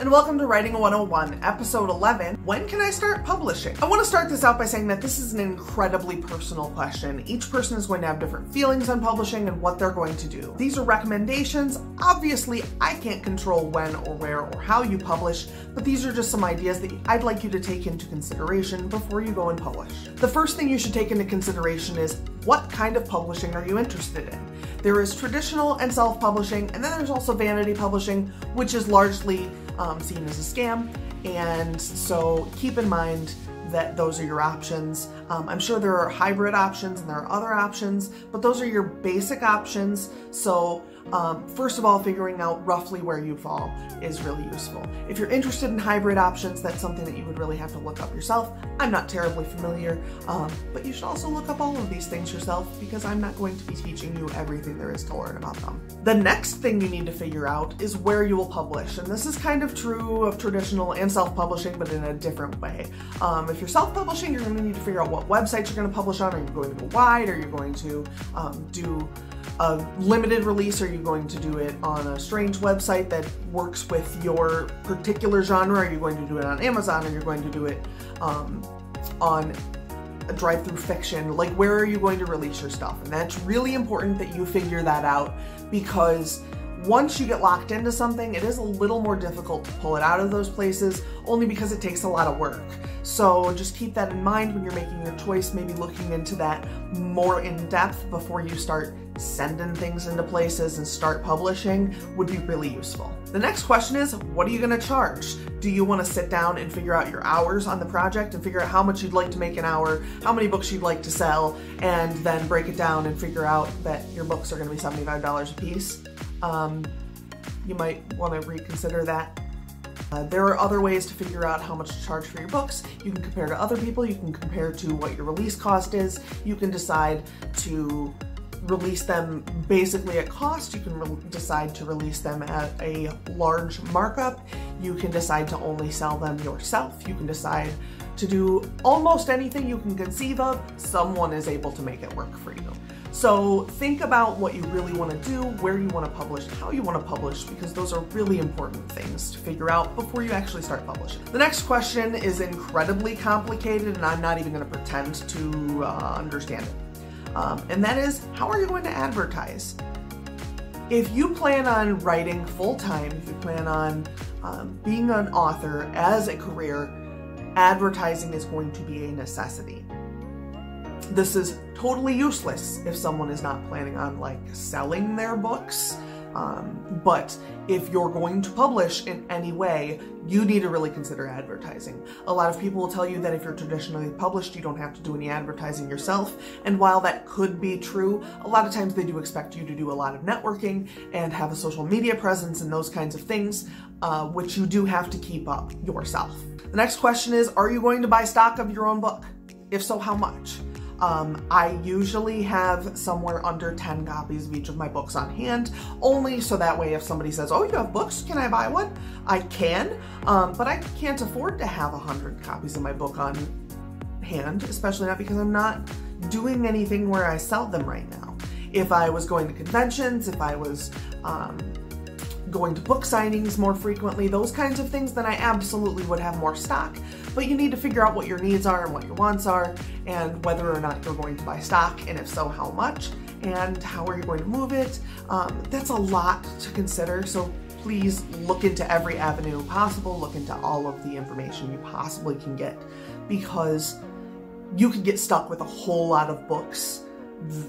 and welcome to Writing 101, episode 11. When can I start publishing? I want to start this out by saying that this is an incredibly personal question. Each person is going to have different feelings on publishing and what they're going to do. These are recommendations. Obviously, I can't control when or where or how you publish, but these are just some ideas that I'd like you to take into consideration before you go and publish. The first thing you should take into consideration is what kind of publishing are you interested in? There is traditional and self-publishing, and then there's also vanity publishing, which is largely um, seen as a scam. And so keep in mind that those are your options. Um, I'm sure there are hybrid options and there are other options, but those are your basic options. So um, first of all, figuring out roughly where you fall is really useful. If you're interested in hybrid options, that's something that you would really have to look up yourself. I'm not terribly familiar, um, but you should also look up all of these things yourself because I'm not going to be teaching you everything there is to learn about them. The next thing you need to figure out is where you will publish, and this is kind of true of traditional and self-publishing, but in a different way. Um, if you're self-publishing, you're going to need to figure out what websites you're going to publish on. Are you going to go wide? Are you going to um, do a limited release? Are you going to do it on a strange website that works with your particular genre? Are you going to do it on Amazon? Are you going to do it um, on DriveThruFiction? Like, where are you going to release your stuff? And that's really important that you figure that out because once you get locked into something, it is a little more difficult to pull it out of those places only because it takes a lot of work. So just keep that in mind when you're making your choice, maybe looking into that more in depth before you start sending things into places and start publishing would be really useful. The next question is, what are you gonna charge? Do you wanna sit down and figure out your hours on the project and figure out how much you'd like to make an hour, how many books you'd like to sell, and then break it down and figure out that your books are gonna be $75 a piece? Um, you might wanna reconsider that uh, there are other ways to figure out how much to charge for your books. You can compare to other people, you can compare to what your release cost is, you can decide to release them basically at cost. You can decide to release them at a large markup. You can decide to only sell them yourself. You can decide to do almost anything you can conceive of. Someone is able to make it work for you. So think about what you really want to do, where you want to publish, how you want to publish, because those are really important things to figure out before you actually start publishing. The next question is incredibly complicated and I'm not even going to pretend to uh, understand it um, and that is how are you going to advertise? If you plan on writing full time, if you plan on um, being an author as a career, advertising is going to be a necessity. This is totally useless if someone is not planning on like selling their books um, but if you're going to publish in any way, you need to really consider advertising. A lot of people will tell you that if you're traditionally published, you don't have to do any advertising yourself. And while that could be true, a lot of times they do expect you to do a lot of networking and have a social media presence and those kinds of things, uh, which you do have to keep up yourself. The next question is, are you going to buy stock of your own book? If so, how much? Um, I usually have somewhere under 10 copies of each of my books on hand, only so that way if somebody says, oh, you have books, can I buy one? I can, um, but I can't afford to have 100 copies of my book on hand, especially not because I'm not doing anything where I sell them right now. If I was going to conventions, if I was um, going to book signings more frequently, those kinds of things, then I absolutely would have more stock. But you need to figure out what your needs are and what your wants are and whether or not you're going to buy stock and if so, how much and how are you going to move it. Um, that's a lot to consider. So please look into every avenue possible, look into all of the information you possibly can get because you could get stuck with a whole lot of books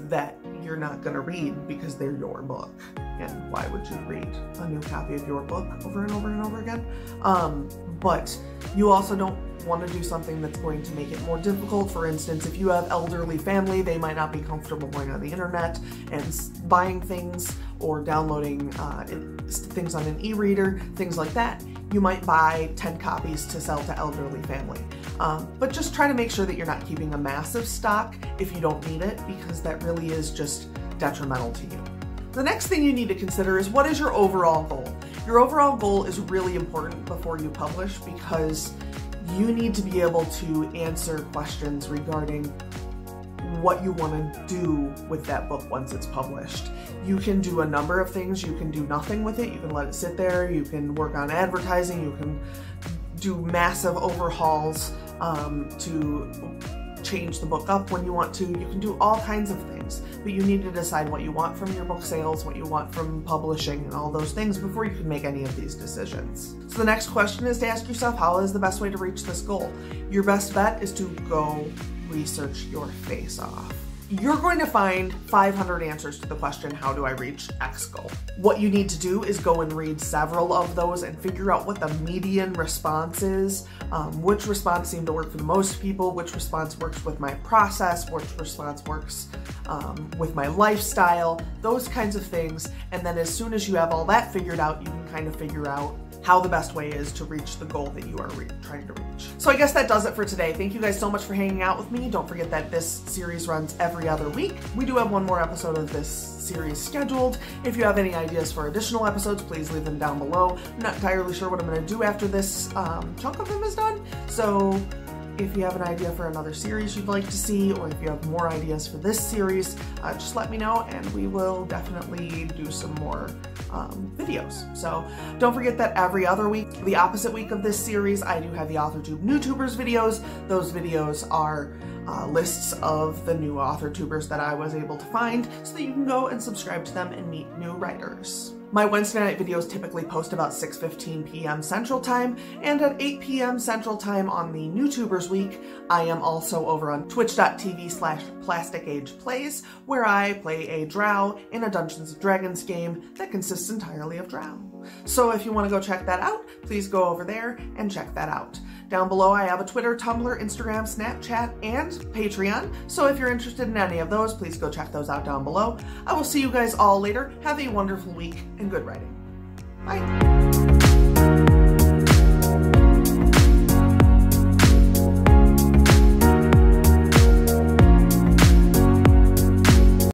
that you're not going to read because they're your book. And why would you read a new copy of your book over and over and over again? Um, but you also don't want to do something that's going to make it more difficult. For instance, if you have elderly family, they might not be comfortable going on the internet and buying things or downloading uh, things on an e-reader, things like that. You might buy 10 copies to sell to elderly family. Um, but just try to make sure that you're not keeping a massive stock if you don't need it because that really is just detrimental to you. The next thing you need to consider is what is your overall goal? Your overall goal is really important before you publish because you need to be able to answer questions regarding what you want to do with that book once it's published. You can do a number of things. You can do nothing with it. You can let it sit there. You can work on advertising. You can do massive overhauls um, to change the book up when you want to. You can do all kinds of things, but you need to decide what you want from your book sales, what you want from publishing, and all those things before you can make any of these decisions. So the next question is to ask yourself, how is the best way to reach this goal? Your best bet is to go research your face off you're going to find 500 answers to the question, how do I reach X goal? What you need to do is go and read several of those and figure out what the median response is, um, which response seemed to work for the most people, which response works with my process, which response works um, with my lifestyle, those kinds of things. And then as soon as you have all that figured out, you can kind of figure out how the best way is to reach the goal that you are trying to reach. So I guess that does it for today. Thank you guys so much for hanging out with me. Don't forget that this series runs every other week. We do have one more episode of this series scheduled. If you have any ideas for additional episodes, please leave them down below. I'm not entirely sure what I'm going to do after this um, chunk of them is done, so if you have an idea for another series you'd like to see, or if you have more ideas for this series, uh, just let me know and we will definitely do some more um, videos. So don't forget that every other week, the opposite week of this series, I do have the AuthorTube NewTubers videos. Those videos are uh, lists of the new AuthorTubers that I was able to find so that you can go and subscribe to them and meet new writers. My Wednesday night videos typically post about 6.15 p.m. Central Time, and at 8 p.m. Central Time on the NewTubers Week, I am also over on twitch.tv slash plasticageplays, where I play a drow in a Dungeons & Dragons game that consists entirely of drow. So if you want to go check that out, please go over there and check that out. Down below, I have a Twitter, Tumblr, Instagram, Snapchat, and Patreon. So if you're interested in any of those, please go check those out down below. I will see you guys all later. Have a wonderful week and good writing. Bye.